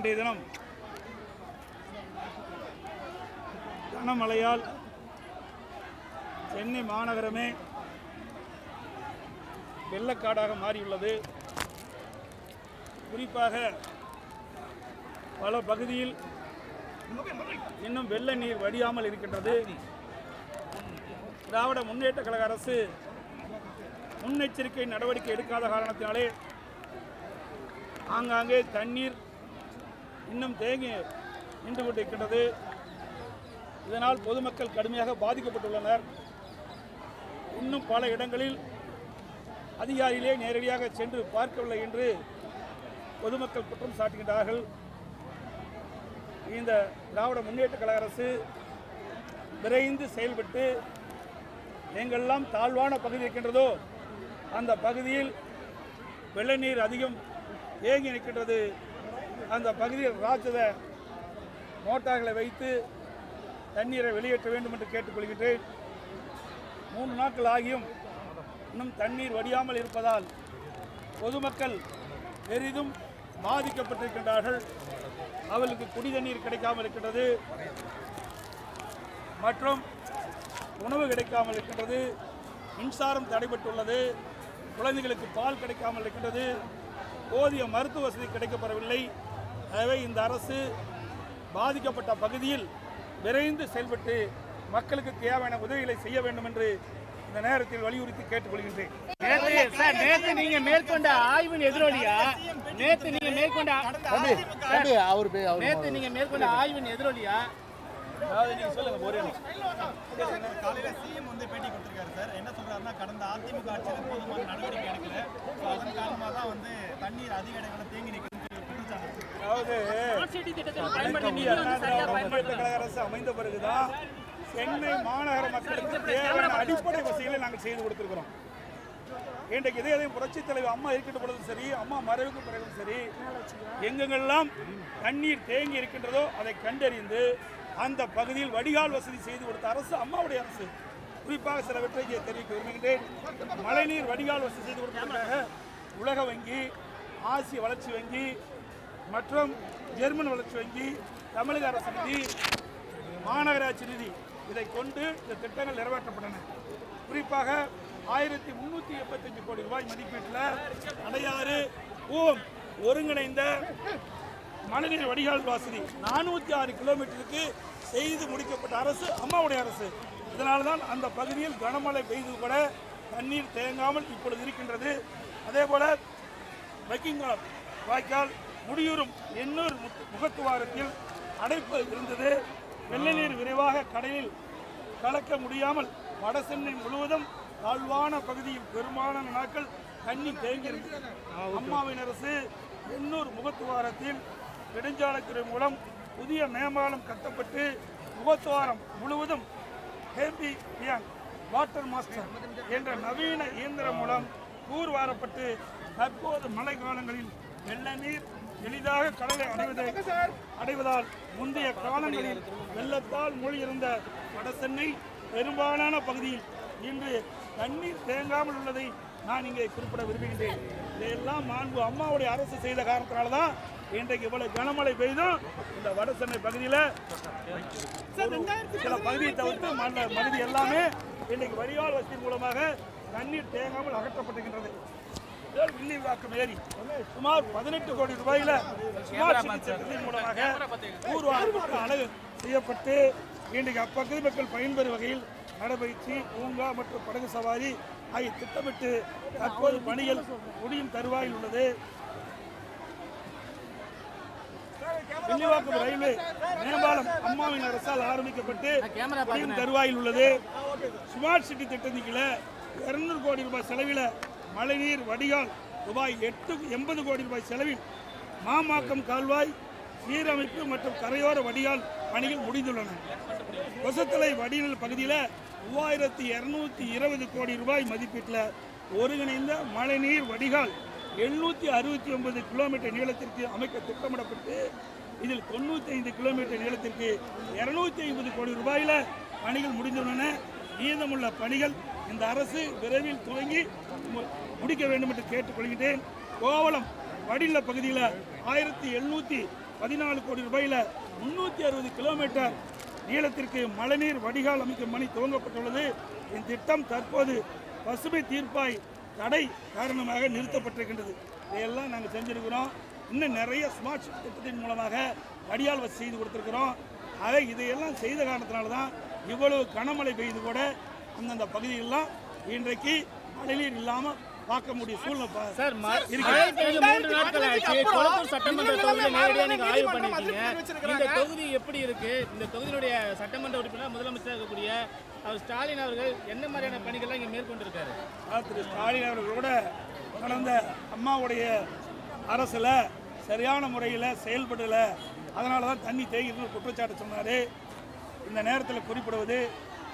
இன்றைய தினம் கனமழையால் சென்னை மாநகரமே வெள்ளக்காடாக மாறியுள்ளது. குறிப்பாக பல பகுதியில் இன்னும் வெள்ள நீர் வடியாமல் இருக்கின்றது. திராவிட முன்னேற்ற கழக அரசு முன்னெச்சரிக்கை நடவடிக்கை எடுக்காத காரணத்தினாலே ஆங்காங்கே தண்ணீர் இன்னும் தேங்கி நின்று கொண்டிருக்கின்றது. இதனால் பொதுமக்கள் கடுமையாக பாதிக்கப்பட்டுள்ளனர். இன்னும் பல இடங்களில் அதிகாரிகளே நேரடியாக சென்று பார்க்கவில்லை என்று பொதுமக்கள் குற்றம் சாட்டுகின்றார்கள். இந்த திராவிட முன்னேற்ற கழக அரசு விரைந்து செயல்பட்டு எங்கெல்லாம் தாழ்வான பகுதி இருக்கின்றதோ அந்த பகுதியில் வெள்ள நீர் அதிகம் தேங்கி நிற்கின்றது அந்த பகுதியில் ராட்சத மோட்டார்களை வைத்து தண்ணீரை வெளியேற்ற வேண்டும் என்று கேட்டுக்கொள்கின்றேன். மூன்று நாட்கள் ஆகியும் இன்னும் தண்ணீர் வடியாமல் இருப்பதால் பொதுமக்கள் பெரிதும் பாதிக்கப்பட்டிருக்கின்றார்கள். அவர்களுக்கு குடி தண்ணீர் கிடைக்காமல் இருக்கின்றது. மற்றும் உணவு கிடைக்காமல் இருக்கின்றது. மின்சாரம் தடைபட்டுள்ளது. குழந்தைகளுக்கு பால் கிடைக்காமல் இருக்கின்றது. போதிய மருத்துவ வசதி கிடைக்கப்பெறவில்லை. எனவே இந்த அரசு பாதிக்கப்பட்ட பகுதியில் விரைந்து செயல்பட்டு மக்களுக்கு தேவையான உதவிகளை செய்ய வேண்டும் என்று இந்த நேரத்தில் வலியுறுத்தி கேட்டுக்கொள்கின்றேன். நேத்து சார் நேத்து நீங்க மேற்கொண்ட ஆய்வின் எதிரொலியா? நேத்து நீங்க மேற்கொண்ட அவர் நேத்து நீங்க மேற்கொண்ட ஆய்வின் எதிரொலியா? அதாவது நீங்க சொல்லுங்க ஒரே நிமிஷம். காலையில சிஎம் வந்து பேட்டி கொடுத்திருக்காரு சார். என்ன சொல்றாருன்னா கடந்த அதிமுக ஆட்சியில் போதுமான நடவடிக்கை எடுக்கல. அதன் காரணமா தான் வந்து தண்ணீர் அதிக தேங்கி நிற்குதுன்னு சொல்லி குற்றச்சாட்டு அதாவது இந்திய அண்ணா திராவிட முன்னேற்ற கழக அரசு அமைந்த பிறகுதான் சென்னை மாநகர மக்களுக்கு தேவையான அடிப்படை வசதிகளை நாங்கள் செய்து கொடுத்திருக்கிறோம். இன்றைக்கு இதே இதே புரட்சித் தலைவர் அம்மா இருக்கின்ற பொழுதும் சரி அம்மா மறைவுக்கு பிறகும் சரி எங்கெங்கெல்லாம் தண்ணீர் தேங்கி இருக்கின்றதோ அதை கண்டறிந்து அந்த பகுதியில் வடிகால் வசதி செய்து கொடுத்த அரசு அம்மாவுடைய அரசு. குறிப்பாக சிலவற்றை இங்கே தெரிவிக்க விரும்புகின்றேன். மழைநீர் வடிகால் வசதி செய்து கொடுப்பதற்காக உலக வங்கி ஆசிய வளர்ச்சி வங்கி மற்றும் ஜெர்மன் வளர்ச்சி வங்கி தமிழக அரசு நிதி மாநகராட்சி நிதி இதை கொண்டு இந்த திட்டங்கள் நிறைவேற்றப்பட்டன. குறிப்பாக ஆயிரத்தி முந்நூற்றி எண்பத்தஞ்சு கோடி ரூபாய் மதிப்பீட்டில் அடையாறு ஓம் ஒருங்கிணைந்த மழைநீர் வடிகால் வாசனை நானூற்றி ஆறு கிலோமீட்டருக்கு செய்து முடிக்கப்பட்ட அரசு அம்மாவுடைய அரசு. இதனால் தான் அந்த பகுதியில் கனமழை பெய்து கூட தண்ணீர் தேங்காமல் இப்பொழுது இருக்கின்றது. அதே போல் பக்கிங்காம் வாய்க்கால் முடியூரும் எண்ணூர் முகத்துவாரத்தில் அடைப்பு இருந்தது. வெள்ள நீர் விரைவாக கடலில் கலக்க முடியாமல் வடசென்னை முழுவதும் தாழ்வான பகுதியில் பெரும்பாலான நாட்கள் தண்ணி தேங்கியிருந்தது. அம்மாவின் அரசு எண்ணூர் முகத்துவாரத்தில் நெடுஞ்சாலைத்துறை மூலம் புதிய மேம்பாலம் கட்டப்பட்டு முகத்துவாரம் முழுவதும் ஹேபி பியாங் வாட்டர் மாஸ்டர் என்ற நவீன இயந்திரம் மூலம் தூர்வாரப்பட்டு தற்போது மழை காலங்களில் வெள்ள நீர் எளிதாக கடலை அடைவதை அடைவதால் முந்தைய காலங்களில் வெள்ளத்தால் மூழ்கியிருந்த வடசென்னை பெரும்பாலான பகுதியில் இன்று தண்ணீர் தேங்காமல் உள்ளதை நான் இங்கே குறிப்பிட விரும்புகின்றேன். இதையெல்லாம் மாண்பு அம்மாவுடைய அரசு செய்த காரணத்தினால தான் இன்றைக்கு இவ்வளவு கனமழை பெய்தும் இந்த வடசென்னை பகுதியில் சில பகுதியை தவிர்த்து மற்ற பகுதி எல்லாமே இன்னைக்கு வடிகால் வசதி மூலமாக தண்ணீர் தேங்காமல் அகற்றப்பட்டிருக்கின்றது. இதோடு வில்லிவாக்கம் ஏரி சுமார் பதினெட்டு கோடி ரூபாயில சுமார் திட்டத்தின் மூலமாக ஊர்வாரப்பட்டு அழகு செய்யப்பட்டு இன்றைக்கு அப்பகுதி மக்கள் பயன்பெறும் வகையில் நடைபயிற்சி பூங்கா மற்றும் படகு சவாரி ஆகிய திட்டமிட்டு தற்போது பணிகள் முடியும் தருவாயில் உள்ளது. வில்லிவாக்கம் ரயில்வே மேம்பாலம் அம்மாவின் அரசால் ஆரம்பிக்கப்பட்டு முடியும் தருவாயில் உள்ளது. ஸ்மார்ட் சிட்டி திட்டத்தின் கீழே இருநூறு கோடி ரூபாய் செலவில் மழைநீர் வடிகால் ரூபாய் எட்டு எண்பது கோடி ரூபாய் செலவில் மாமாக்கம் கால்வாய் சீரமைப்பு மற்றும் கரையோர வடிகால் பணிகள் முடிந்துள்ளன. கொசத்தலை வடிநில் பகுதியில் மூவாயிரத்தி இரநூத்தி இருபது கோடி ரூபாய் மதிப்பீட்டில் ஒருங்கிணைந்த மழைநீர் வடிகால் எழுநூற்றி அறுபத்தி ஒன்பது கிலோமீட்டர் நீளத்திற்கு அமைக்க திட்டமிடப்பட்டு இதில் தொண்ணூற்றி ஐந்து கிலோமீட்டர் நீளத்திற்கு இருநூத்தி ஐம்பது கோடி ரூபாயில் பணிகள் முடிந்துள்ளன. மீதமுள்ள பணிகள் இந்த அரசு விரைவில் துவங்கி முடிக்க வேண்டும் என்று கேட்டுக்கொள்கிறேன் கோவளம் வடிநில பகுதியில் ஆயிரத்தி எழுநூற்றி பதினாலு கோடி ரூபாயில் முந்நூற்றி அறுபது கிலோமீட்டர் நீளத்திற்கு மழைநீர் வடிகால் அமைக்கும் பணி துவங்கப்பட்டுள்ளது. இந்த திட்டம் தற்போது பசுமை தீர்ப்பாய் தடை காரணமாக நிறுத்தப்பட்டிருக்கின்றது. இதையெல்லாம் நாங்கள் செஞ்சுருக்கிறோம். இன்னும் நிறைய ஸ்மார்ட் சிட்டி திட்டத்தின் மூலமாக வடியால் வசதி செய்து கொடுத்துருக்குறோம். அதை இதையெல்லாம் செய்த காரணத்தினால தான் இவ்வளவு கனமழை பெய்து கூட அந்தந்த பகுதியெல்லாம் இன்றைக்கு மழைநீர் இல்லாமல் பார்க்க முடிய சூழ்நிலை சார் மூன்று நாட்கள் ஆச்சு. கொளத்தூர் சட்டமன்ற தொகுதியில் நேரடியாக நீங்க ஆய்வு பண்ணிருக்கீங்க இந்த தொகுதி எப்படி இருக்கு? இந்த தொகுதியினுடைய சட்டமன்ற உறுப்பினர் முதலமைச்சர் இருக்கக்கூடிய அவர் ஸ்டாலின் அவர்கள் என்ன மாதிரியான பணிகள்லாம் இங்க மேற்கொண்டிருக்காரு? திரு ஸ்டாலின் அவர்கள் கூட கடந்த அம்மாவுடைய அரசில் சரியான முறையில் செயல்படலை. அதனால தான் தண்ணி தேங்கிட்டு குற்றச்சாட்டு சொன்னார். இந்த நேரத்தில் குறிப்பிடுவது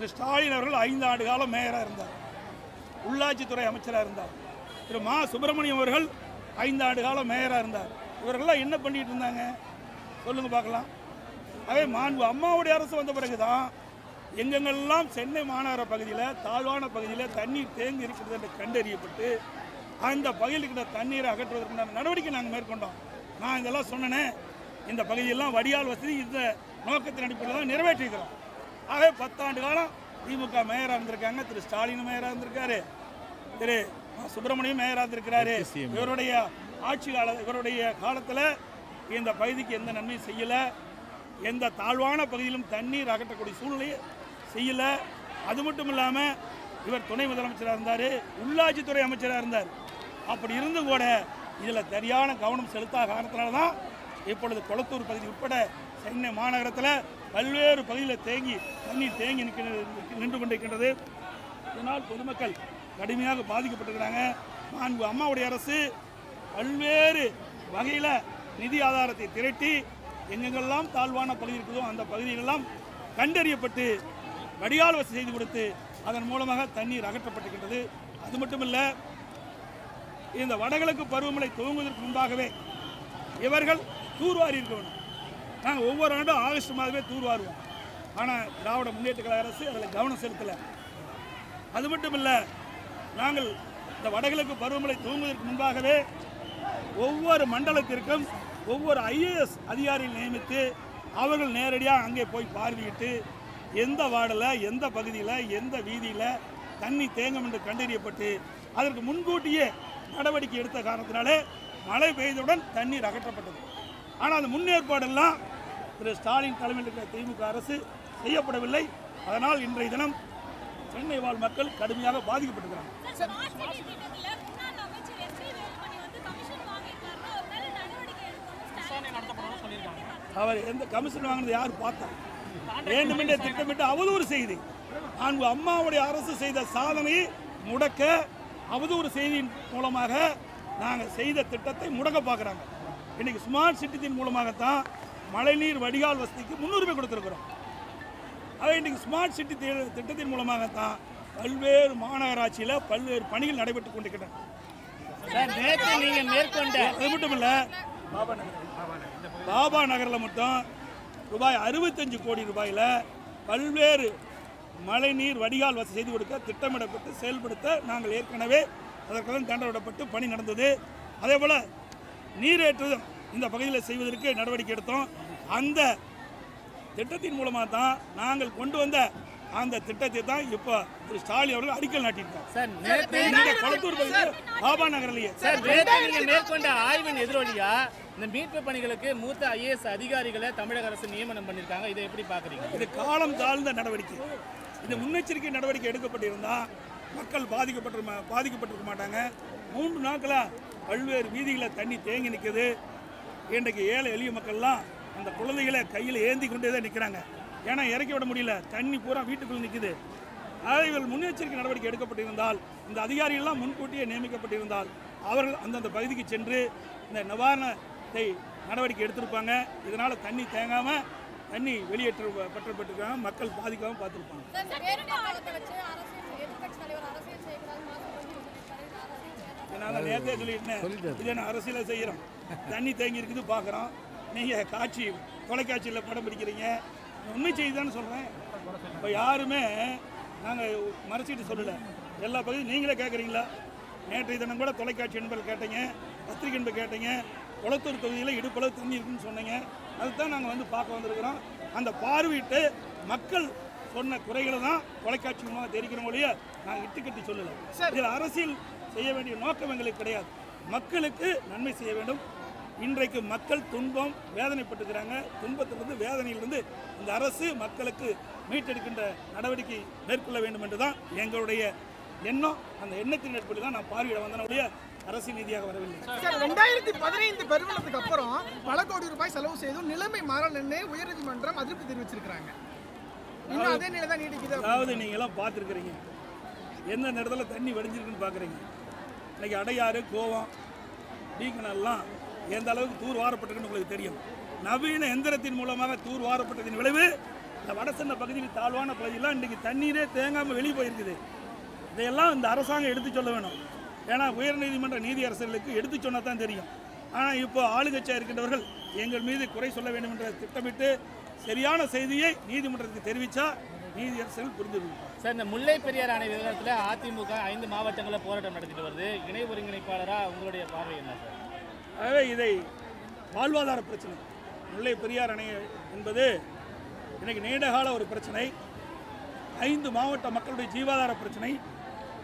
திரு ஸ்டாலின் அவர்கள் ஐந்து ஆண்டு காலம் மேயராக இருந்தார். உள்ளாட்சித்துறை அமைச்சராக இருந்தார். திரு மா சுப்பிரமணியம் அவர்கள் ஐந்து ஆண்டு காலம் மேயராக இருந்தார். இவர்கள்லாம் என்ன பண்ணிட்டு இருந்தாங்க? சொல்லுங்கள் பார்க்கலாம். அதே மாண்பு அம்மாவுடைய அரசு வந்த பிறகு தான் எங்கெங்கெல்லாம் சென்னை மாநகர பகுதியில் தாழ்வான பகுதியில் தண்ணீர் தேங்கி இருக்கிறது என்று கண்டறியப்பட்டு அந்த பகுதியில் இருக்கிற தண்ணீரை அகற்றுவதற்குண்டான நடவடிக்கை நாங்கள் மேற்கொண்டோம். நான் இதெல்லாம் சொன்னேனே இந்த பகுதியெல்லாம் வடியால் வசதி இந்த நோக்கத்தின் அடிப்படையில் தான் நிறைவேற்றிக்கிறோம் ஆகவே பத்தாண்டு காலம் திமுக மேயராக இருந்திருக்காங்க. திரு ஸ்டாலின் மேயராக இருந்திருக்காரு. திரு. சுப்பிரமணியம் மேயராக இருந்திருக்கிறாரு. இவருடைய ஆட்சி கால இவருடைய காலத்தில் இந்த பகுதிக்கு எந்த நன்மையும் செய்யலை. எந்த தாழ்வான பகுதியிலும் தண்ணீர் அகற்றக்கூடிய சூழ்நிலையை செய்யலை. அது மட்டும் இல்லாமல் இவர் துணை முதலமைச்சராக இருந்தார் உள்ளாட்சித்துறை அமைச்சராக இருந்தார். அப்படி இருந்தும் கூட இதில் சரியான கவனம் செலுத்தாத காரணத்தினால தான் இப்பொழுது கொளத்தூர் பகுதி உட்பட சென்னை மாநகரத்தில் பல்வேறு பகுதியில் தேங்கி தண்ணீர் தேங்கி நிற்க நின்று கொண்டிருக்கின்றது. இதனால் பொதுமக்கள் கடுமையாக பாதிக்கப்பட்டிருக்கிறாங்க. மாண்பு அம்மாவுடைய அரசு பல்வேறு வகையில் நிதி ஆதாரத்தை திரட்டி எங்கெங்கெல்லாம் தாழ்வான பகுதி இருக்குதோ அந்த பகுதிகளெல்லாம் கண்டறியப்பட்டு வடிகால் வசதி செய்து கொடுத்து அதன் மூலமாக தண்ணீர் அகற்றப்பட்டிருக்கின்றது. அது மட்டுமல்ல இந்த வடகிழக்கு பருவமழை துவங்குவதற்கு முன்பாகவே இவர்கள் தூர்வாரி இருக்க வேண்டும். நாங்கள் ஒவ்வொரு ஆண்டும் ஆகஸ்ட் மாதமே தூர்வாருவோம் ஆனால் திராவிட முன்னேற்ற கழக அரசு அதில் கவனம் செலுத்தலை. அது மட்டும் இல்லை நாங்கள் இந்த வடகிழக்கு பருவமழை துவங்குவதற்கு முன்பாகவே ஒவ்வொரு மண்டலத்திற்கும் ஒவ்வொரு ஐஏஎஸ் அதிகாரியை நியமித்து அவர்கள் நேரடியாக அங்கே போய் பார்வையிட்டு எந்த வார்டில் எந்த பகுதியில் எந்த வீதியில் தண்ணி தேங்கும் என்று கண்டறியப்பட்டு அதற்கு முன்கூட்டியே நடவடிக்கை எடுத்த காரணத்தினாலே மழை பெய்தவுடன் தண்ணீர் அகற்றப்பட்டது. ஆனால் அந்த முன்னேற்பாடெல்லாம் திரு ஸ்டாலின் தலைமையில் இருக்கிற திமுக அரசு செய்யப்படவில்லை. அதனால் இன்றைய தினம் சென்னை வாழ் மக்கள் கடுமையாக பாதிக்கப்பட்டிருக்கிறாங்க அவர் எந்த கமிஷன் வாங்கினது யார் பார்த்தா? வேண்டுமென்றே திட்டமிட்டு அவதூறு செய்தி. நான்கு அம்மாவுடைய அரசு செய்த சாதனையை முடக்க அவதூறு செய்தியின் மூலமாக நாங்கள் செய்த திட்டத்தை முடக்க பார்க்குறாங்க. இன்னைக்கு ஸ்மார்ட் சிட்டித்தின் மூலமாகத்தான் மழைநீர் வடிகால் வசதிக்கு முன்னுரிமை கொடுத்துருக்குறோம். அதை இன்றைக்கு ஸ்மார்ட் சிட்டி திட்டத்தின் மூலமாகத்தான் பல்வேறு மாநகராட்சியில் பல்வேறு பணிகள் நடைபெற்றுக் கொண்டிருக்கின்றன. நேற்று மேற்கொண்ட அது மட்டும் இல்ல பாபா நகர் பாபா நகரில் மட்டும் ரூபாய் அறுபத்தஞ்சு கோடி ரூபாயில் பல்வேறு மழைநீர் வடிகால் வசதி செய்து கொடுக்க திட்டமிடப்பட்டு செயல்படுத்த நாங்கள் ஏற்கனவே அதற்கெல்லாம் தண்டவிடப்பட்டு பணி நடந்தது. அதே போல் நீரேற்றுதல் இந்த பகுதியில் செய்வதற்கு நடவடிக்கை எடுத்தோம். அந்த திட்டத்தின் மூலமாக தான் நாங்கள் கொண்டு வந்த அந்த திட்டத்தை தான் இப்போ திரு ஸ்டாலின் அவர்கள் அடிக்கல் இந்த கொளத்தூர் பகுதியில் பாபா நகர்லேயே. சார் மேற்கொண்ட ஆய்வின் எதிரொலியா இந்த மீட்பு பணிகளுக்கு மூத்த ஐஏஎஸ் அதிகாரிகளை தமிழக அரசு நியமனம் பண்ணிருக்காங்க இதை எப்படி பாக்குறீங்க இது காலம் தாழ்ந்த நடவடிக்கை. இந்த முன்னெச்சரிக்கை நடவடிக்கை எடுக்கப்பட்டிருந்தால் மக்கள் பாதிக்கப்பட்டு பாதிக்கப்பட்டிருக்க மாட்டாங்க. மூன்று நாட்களாக பல்வேறு வீதிகளில் தண்ணி தேங்கி நிற்குது இன்றைக்கு ஏழை எளிய மக்கள்லாம் அந்த குழந்தைகளை கையில் ஏந்தி கொண்டே தான் நிற்கிறாங்க. ஏன்னா இறக்கி விட முடியல. தண்ணி பூரா வீட்டுக்குள்ள நிற்குது இவர்கள் முன்னெச்சரிக்கை நடவடிக்கை எடுக்கப்பட்டிருந்தால் இந்த அதிகாரிகள்லாம் முன்கூட்டியே நியமிக்கப்பட்டிருந்தால் அவர்கள் அந்தந்த பகுதிக்கு சென்று இந்த நிவாரணத்தை நடவடிக்கை எடுத்திருப்பாங்க. இதனால் தண்ணி தேங்காமல் தண்ணி வெளியேற்றப்பட்டிருக்காங்க மக்கள் பாதிக்காமல் பார்த்துருப்பாங்க. நான் நேரத்தே சொல்லிட்டேன் இதை நான் அரசியலை செய்கிறோம் தண்ணி தேங்கி இருக்குது பார்க்குறோம். நீங்கள் காட்சி தொலைக்காட்சியில் படம் பிடிக்கிறீங்க. உண்மை செய்தி தானே சொல்கிறேன் இப்போ யாருமே நாங்கள் மறைச்சிட்டு சொல்லலை. எல்லா பகுதியும் நீங்களே கேட்குறீங்களா நேற்றைய தினம் கூட தொலைக்காட்சி என்பது கேட்டீங்க பத்திரிகை என்பது கேட்டீங்க குளத்தூர் தொகுதியில் இடுப்பளவு தண்ணி இருக்குன்னு சொன்னீங்க. அதுதான் நாங்கள் வந்து பார்க்க வந்திருக்கிறோம். அந்த பார்வையிட்டு மக்கள் சொன்ன குறைகளை தான் தொலைக்காட்சி மூலமாக தெரிவிக்கிற மொழிய நாங்கள் இட்டுக்கட்டி சொல்லலை. இதில் அரசியல் செய்ய வேண்டிய நோக்கம் எங்களுக்கு கிடையாது. மக்களுக்கு நன்மை செய்ய வேண்டும். இன்றைக்கு மக்கள் துன்பம் வேதனைப்பட்டுக்கிறாங்க. துன்பத்திலிருந்து வேதனையிலிருந்து இந்த அரசு மக்களுக்கு மீட்டெடுக்கின்ற நடவடிக்கை மேற்கொள்ள வேண்டும் என்று தான் எங்களுடைய எண்ணம். அந்த எண்ணத்தின் அடிப்படையில் தான் நான் பார்வையிட வந்தன. ஒழிய அரசியல் ரீதியாக வரவில்லை. ரெண்டாயிரத்தி பதினைந்து பெருவெள்ளத்துக்கு அப்புறம் பல கோடி ரூபாய் செலவு செய்தும் நிலைமை மாறலன்னு உயர்நீதிமன்றம் அதிருப்தி தெரிவிச்சிருக்காங்க இன்னும் அதே நிலை தான் நீடிக்குது. அதாவது நீங்களாம் பார்த்துருக்குறீங்க. எந்த இடத்துல தண்ணி வடிஞ்சிருக்குன்னு பார்க்குறீங்க. இன்னைக்கு அடையாறு கோவம் டீக்கனெல்லாம் எந்த அளவுக்கு தூர் வாரப்பட்டிருக்குன்னு உங்களுக்கு தெரியும். நவீன எந்திரத்தின் மூலமாக தூர் வாரப்பட்டதின் விளைவு இந்த வடசென்ன பகுதியில் தாழ்வான பகுதியெல்லாம் இன்றைக்கி தண்ணீரே தேங்காமல் வெளியே போயிருக்குது. இதையெல்லாம் இந்த அரசாங்கம் எடுத்து சொல்ல வேணும். ஏன்னா உயர்நீதிமன்ற நீதியரசர்களுக்கு எடுத்து சொன்னால் தான் தெரியும். ஆனால் இப்போ ஆளுங்கட்சியாக இருக்கின்றவர்கள் எங்கள் மீது குறை சொல்ல வேண்டும் என்ற திட்டமிட்டு சரியான செய்தியை நீதிமன்றத்துக்கு தெரிவித்தா நீதியரசர்கள் அரசர்கள் சார் இந்த முல்லை பெரியார் அணை விவகாரத்தில் அதிமுக ஐந்து மாவட்டங்களில் போராட்டம் நடத்திட்டு வருது. இணை ஒருங்கிணைப்பாளராக உங்களுடைய பார்வை என்ன சார்? ஆகவே இதை வாழ்வாதார பிரச்சனை. முல்லை பெரியார் அணை என்பது இன்றைக்கு நீண்டகால ஒரு பிரச்சனை. ஐந்து மாவட்ட மக்களுடைய ஜீவாதார பிரச்சனை.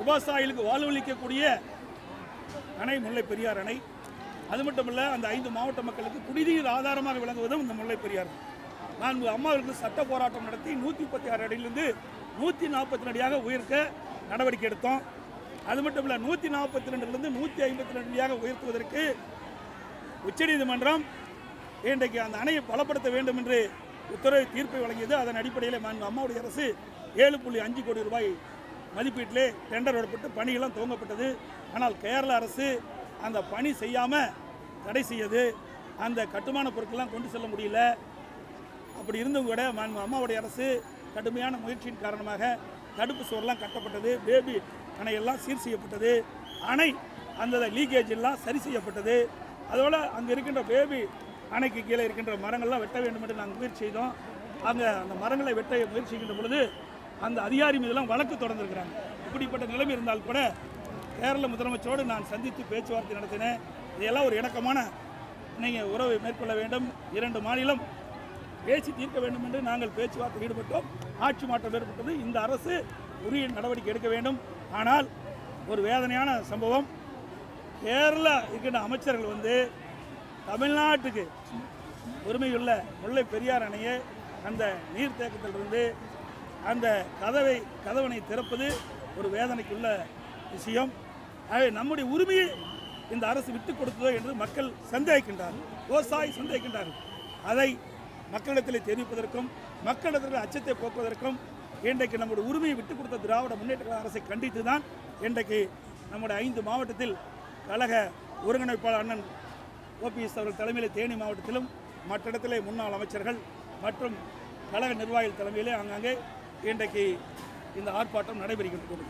விவசாயிகளுக்கு வாழ்வளிக்கக்கூடிய அணை முல்லை பெரியார் அணை. அது மட்டுமல்ல அந்த ஐந்து மாவட்ட மக்களுக்கு குடிநீர் ஆதாரமாக விளங்குவதும் இந்த முல்லை பெரியார் நான்கு அம்மாவிற்கு சட்ட போராட்டம் நடத்தி நூற்றி முப்பத்தி ஆறு அடியிலிருந்து நூற்றி நாற்பத்தி அடியாக உயர்க்க நடவடிக்கை எடுத்தோம். அது மட்டும் இல்லை நூற்றி நாற்பத்தி ரெண்டுலேருந்து நூற்றி ஐம்பத்தி ரெண்டு அடியாக உயர்த்துவதற்கு உச்சநீதிமன்றம் இன்றைக்கு அந்த அணையை பலப்படுத்த வேண்டும் என்று உத்தரவு தீர்ப்பை வழங்கியது. அதன் அடிப்படையில் அம்மாவுடைய அரசு ஏழு புள்ளி அஞ்சு கோடி ரூபாய் மதிப்பீட்டிலே டெண்டர் விடப்பட்டு பணிகளும் துவங்கப்பட்டது. ஆனால் கேரள அரசு அந்த பணி செய்யாமல் தடை செய்யது அந்த கட்டுமான பொருட்கள்லாம் கொண்டு செல்ல முடியல. அப்படி இருந்தும் கூட மாண்பு அம்மாவுடைய அரசு கடுமையான முயற்சியின் காரணமாக தடுப்பு சுவர்லாம் கட்டப்பட்டது. பேபி அணையெல்லாம் சீர் செய்யப்பட்டது. அணை அந்த லீக்கேஜ் எல்லாம் சரி செய்யப்பட்டது. அதோட அங்கே இருக்கின்ற பேபி அணைக்கு கீழே இருக்கின்ற மரங்கள்லாம் வெட்ட வேண்டும் என்று நாங்கள் முயற்சி செய்தோம். அங்கே அந்த மரங்களை வெட்ட முயற்சிக்கின்ற பொழுது அந்த அதிகாரி மீதெல்லாம் வழக்கு தொடர்ந்துருக்கிறாங்க. இப்படிப்பட்ட நிலைமை இருந்தால் கூட கேரள முதலமைச்சரோடு நான் சந்தித்து பேச்சுவார்த்தை நடத்தினேன். இதையெல்லாம் ஒரு இணக்கமான நீங்கள் உறவை மேற்கொள்ள வேண்டும். இரண்டு மாநிலம் பேசி தீர்க்க வேண்டும் என்று நாங்கள் பேச்சுவார்த்தை ஈடுபட்டோம். ஆட்சி மாற்றம் ஏற்பட்டது. இந்த அரசு உரிய நடவடிக்கை எடுக்க வேண்டும். ஆனால் ஒரு வேதனையான சம்பவம். கேரளா இருக்கின்ற அமைச்சர்கள் வந்து தமிழ்நாட்டுக்கு உரிமையுள்ள முல்லை பெரியார் அணையை அந்த நீர்த்தேக்கத்திலிருந்து அந்த கதவை கதவனை திறப்பது ஒரு வேதனைக்குள்ள விஷயம். ஆகவே நம்முடைய உரிமையை இந்த அரசு விட்டுக் கொடுத்ததோ என்று மக்கள் சந்தேகிக்கின்றார்கள். விவசாயி சந்தேகிக்கின்றார்கள். அதை மக்களிடத்தில் தெரிவிப்பதற்கும் மக்களிடத்தில் அச்சத்தை போக்குவதற்கும் இன்றைக்கு நம்முடைய உரிமையை விட்டுக் கொடுத்த திராவிட முன்னேற்ற கழக அரசை கண்டித்து தான் இன்றைக்கு நம்முடைய ஐந்து மாவட்டத்தில் கழக ஒருங்கிணைப்பாளர் அண்ணன் ஓபிஎஸ் அவர்கள் தலைமையில் தேனி மாவட்டத்திலும் மற்ற இடத்திலே முன்னாள் அமைச்சர்கள் மற்றும் கழக நிர்வாகிகள் தலைமையிலே அங்கங்கே இன்றைக்கு இந்த ஆர்ப்பாட்டம் நடைபெறுகின்றது